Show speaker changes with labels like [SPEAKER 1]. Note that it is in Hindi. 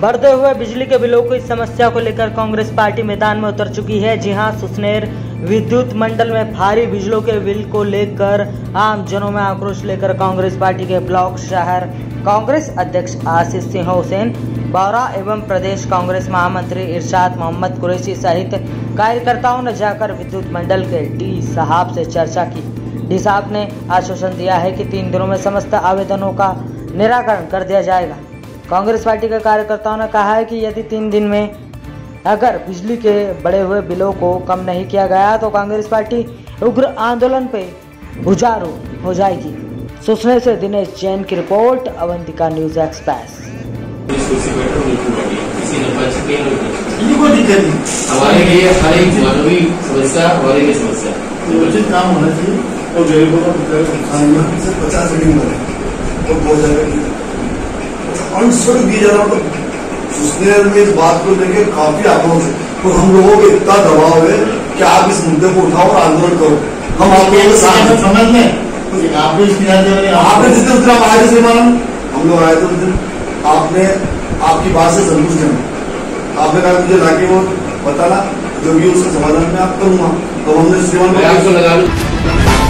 [SPEAKER 1] बढ़ते हुए बिजली के बिलों की समस्या को लेकर कांग्रेस पार्टी मैदान में उतर चुकी है। जी हाँ, सुसनेर विद्युत मंडल में भारी बिजलियों के बिल को लेकर आम जनों में आक्रोश लेकर कांग्रेस पार्टी के ब्लॉक शहर कांग्रेस अध्यक्ष आशीष सिंह हुसैन बावरा एवं प्रदेश कांग्रेस महामंत्री इरशाद मोहम्मद कुरैशी सहित कार्यकर्ताओं ने जाकर विद्युत मंडल के डी साहब से चर्चा की। डी साहब ने आश्वासन दिया है कि तीन दिनों में समस्त आवेदनों का निराकरण कर दिया जाएगा। कांग्रेस पार्टी के कार्यकर्ताओं ने कहा है कि यदि तीन दिन में अगर बिजली के बढ़े हुए बिलों को कम नहीं किया गया तो कांग्रेस पार्टी उग्र आंदोलन पे उजारू हो जाएगी। सुसने से दिनेश जैन की रिपोर्ट अवंतिका न्यूज़ एक्सप्रेस।
[SPEAKER 2] के हमारे लिए हर एक मानवीय समस्या हमारे लिए समस्या।
[SPEAKER 3] उचित काम होना चाहिए। और गरीबों का पचास मीटिंग बने और बहुत जाएगा। अनसुन दिए जा रहा तो उसने में इस बात को लेकर काफ़ी आक्रोश है तो हम लोगों को इतना दबाव है कि आप इस मुद्दे को उठाओ और आंदोलन करो। हम आप लोगों के साथ
[SPEAKER 4] समझ में?
[SPEAKER 3] आपने जिस दिन उतना आए थे श्रीमान हम लोग आए थे उस दिन। आपने आपकी बात से संतुष्ट हैं। आपने कहा मुझे लाके वो बताना जो भी उसका समाधान मैं आप करूँगा तो हमने श्रीमान को
[SPEAKER 2] लगा